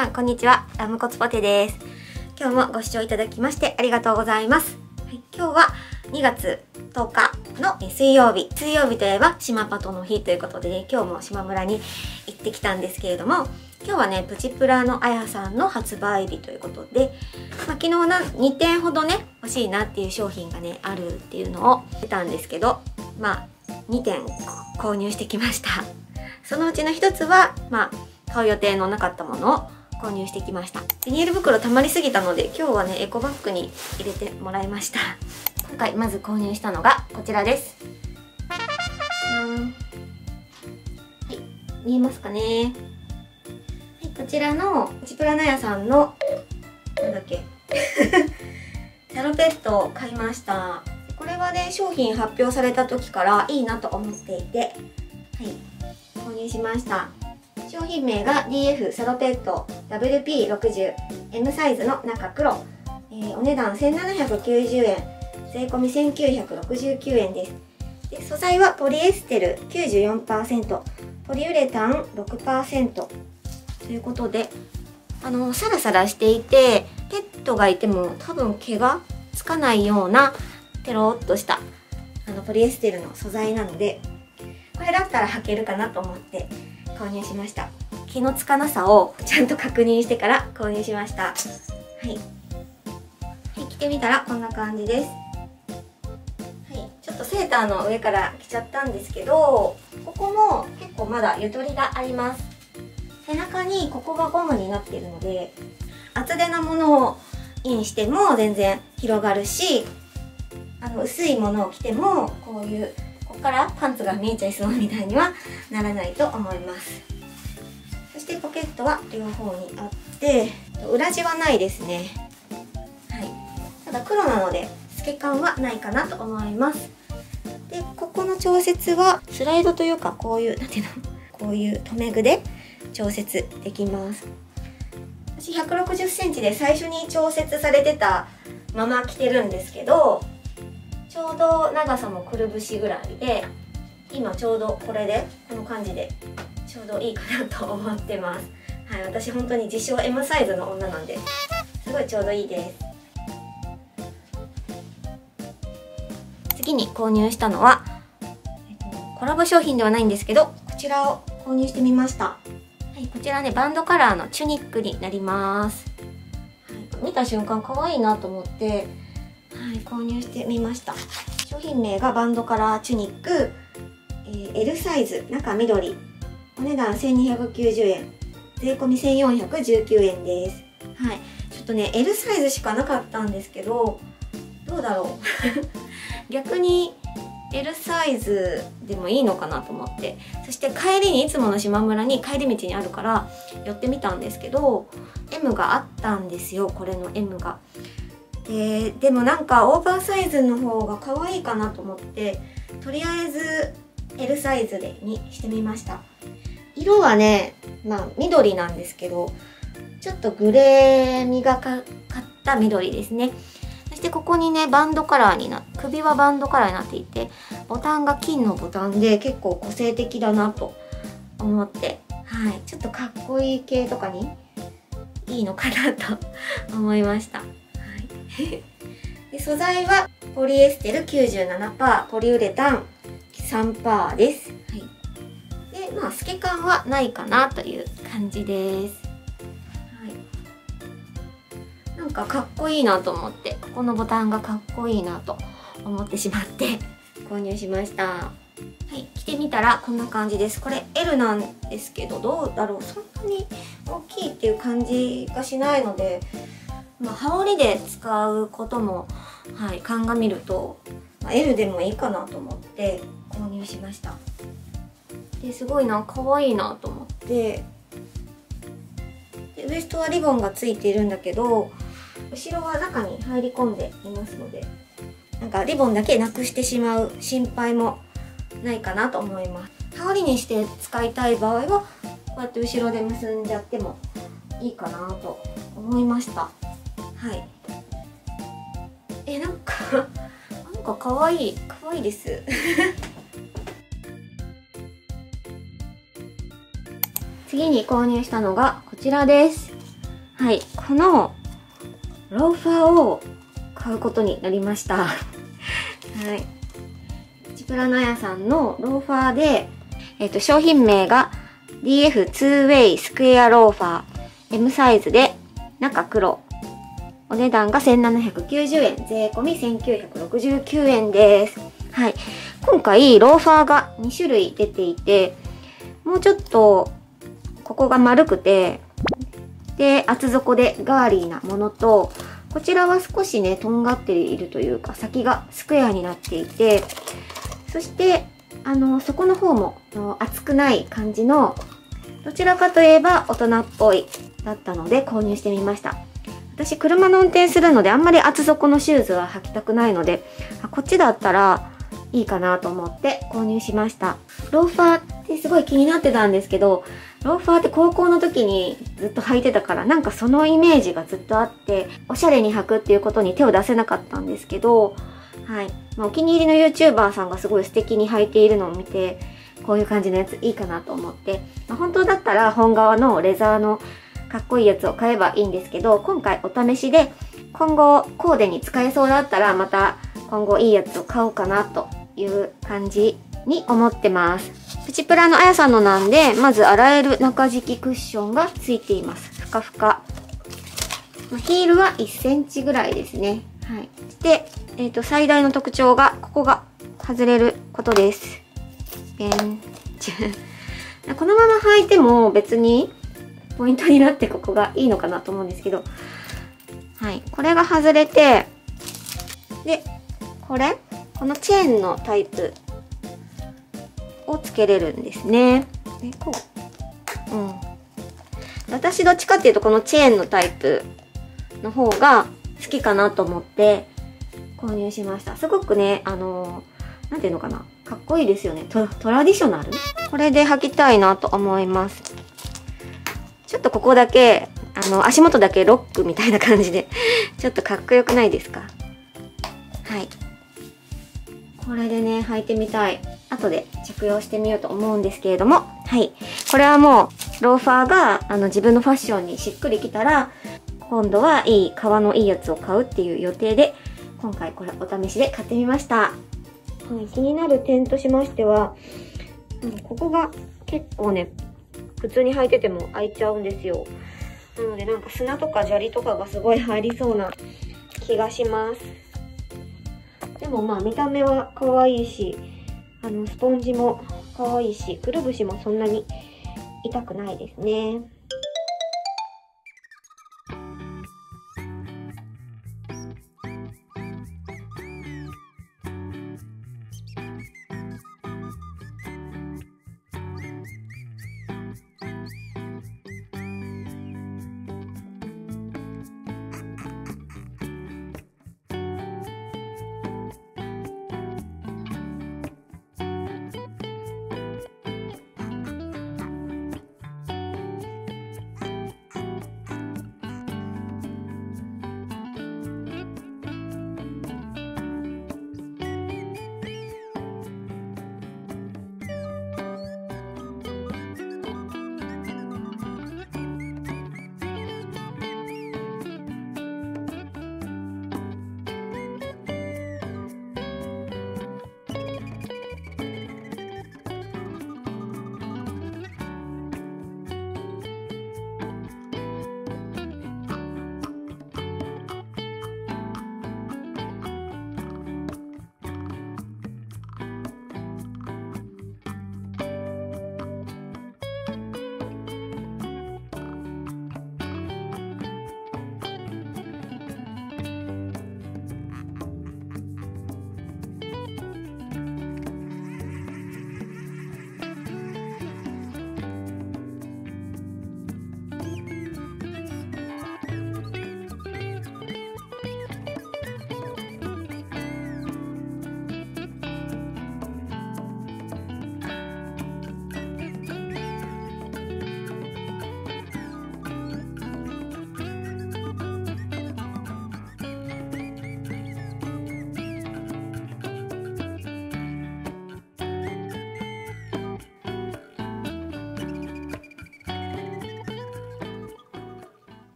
さんこんにちは。ラムコツポテです。今日もご視聴いただきましてありがとうございます、はい、今日は2月10日の水曜日。水曜日といえば島パトの日ということで、ね、今日も島村に行ってきたんですけれども今日はねプチプラのあやさんの発売日ということで、まあ、昨日な2点ほどね欲しいなっていう商品がねあるっていうのを出たんですけどまあ2点購入してきました。そのうちの1つはまあ買う予定のなかったものを購入してきました。ビニール袋溜まりすぎたので今日はねエコバッグに入れてもらいました。今回まず購入したのがこちらです。はい見えますかね。はいこちらのチプラナヤさんのなんだっけ。シャロペットを買いました。これはね商品発表された時からいいなと思っていてはい購入しました。商品名が DF サロペット。WP60M サイズの中黒、えー、お値段1790円。税込1969円です。で素材はポリエステル94%ポリウレタン6%ということであのサラサラしていてペットがいても多分毛がつかないようなテロッとしたあのポリエステルの素材なのでこれだったら履けるかなと思って購入しました。毛のつかなさをちゃんと確認してから購入しました。はい、はい、着てみたらこんな感じです。はいちょっとセーターの上から着ちゃったんですけどここも結構まだゆとりがあります。背中にここがゴムになってるので厚手なものをインしても全然広がるしあの薄いものを着てもこういうここからパンツが見えちゃいそうみたいにはならないと思います。してポケットは両方にあって裏地はないですね。はい。ただ黒なので透け感はないかなと思います。でここの調節はスライドというかこういう何ていうの？こういう留め具で調節できます。私1 6 0センチで最初に調節されてたまま着てるんですけどちょうど長さもくるぶしぐらいで今ちょうどこれでこの感じでちょうどいいかなと思ってます。はい私本当に自称 M サイズの女なんですごいちょうどいいです。次に購入したのは、コラボ商品ではないんですけどこちらを購入してみました。はい、こちらねバンドカラーのチュニックになります、はい、見た瞬間可愛いなと思って、はい、購入してみました。商品名がバンドカラーチュニック、えー、L サイズ中緑。お値段1290円。税込1419円です。はい。ちょっとね L サイズしかなかったんですけどどうだろう。逆に L サイズでもいいのかなと思って。そして帰りにいつもの島村に帰り道にあるから寄ってみたんですけど M があったんですよ。これの M が。ででもなんかオーバーサイズの方が可愛いかなと思ってとりあえず L サイズでにしてみました。色はねまあ緑なんですけどちょっとグレーみがかった緑ですね。そしてここにねバンドカラーにな首はバンドカラーになっていてボタンが金のボタンで結構個性的だなと思ってはい。ちょっとかっこいい系とかにいいのかなと思いました、はい、で素材はポリエステル97%ポリウレタン3%です、はい、でまあ透け感はないかなという感じです。なんかかっこいいなと思ってここのボタンがかっこいいなと思ってしまって。購入しました。はい。着てみたらこんな感じです。これ L なんですけどどうだろう。そんなに大きいっていう感じがしないのでまあ、羽織で使うことも、はい、鑑みると、まあ、L でもいいかなと思って購入しましたですごいな可愛いなと思って。でウエストはリボンがついているんだけど後ろは中に入り込んでいますのでなんかリボンだけなくしてしまう心配もないかなと思います。羽織にして使いたい場合はこうやって後ろで結んじゃってもいいかなと思いました。はい。えなんかなんか可愛い可愛いです。次に購入したのがこちらですはい、このローファーを買うことになりました。はい。チプラナヤさんのローファーで、えっ、と、商品名が DF2way スクエアローファー M サイズで中黒。お値段が1790円、税込1969円です。はい。今回、ローファーが2種類出ていて、もうちょっと、ここが丸くて、で、厚底でガーリーなものと、こちらは少しね、とんがっているというか、先がスクエアになっていて、そして、あの、底の方も厚くない感じの、どちらかといえば大人っぽいだったので購入してみました。私、車の運転するのであんまり厚底のシューズは履きたくないので、こっちだったらいいかなと思って購入しました。ローファーってすごい気になってたんですけど、ローファーって高校の時にずっと履いてたから、なんかそのイメージがずっとあって、おしゃれに履くっていうことに手を出せなかったんですけど、はい。まあ、お気に入りの YouTuber さんがすごい素敵に履いているのを見て、こういう感じのやついいかなと思って、まあ、本当だったら本革のレザーのかっこいいやつを買えばいいんですけど、今回お試しで、今後コーデに使えそうだったらまた今後いいやつを買おうかなという感じに思ってます。プチプラのあやさんのなんで、まず洗える中敷きクッションがついています。ふかふか。ヒールは1センチぐらいですね。はい。で、えっ、と、最大の特徴が、ここが外れることです。ペン。このまま履いても別にポイントになってここがいいのかなと思うんですけど、はい。これが外れて、で、これ？このチェーンのタイプをつけれるんですね。で、こう。うん。私どっちかっていうとこのチェーンのタイプの方が好きかなと思って購入しました。すごくね、あのー、なんていうのかな。かっこいいですよね。トトラディショナル？これで履きたいなと思います。ちょっとここだけ、あの、足元だけロックみたいな感じで、ちょっとかっこよくないですか？はい。これでね、履いてみたい。後で着用してみようと思うんですけれども、はい。これはもう、ローファーが、あの、自分のファッションにしっくりきたら、今度はいい、革のいいやつを買うっていう予定で、今回これお試しで買ってみました。はい、気になる点としましては、ここが結構ね、普通に履いてても開いちゃうんですよ。なのでなんか砂とか砂利とかがすごい入りそうな 気がします。でもまあ見た目は可愛いし、あのスポンジも可愛いし、くるぶしもそんなに痛くないですね。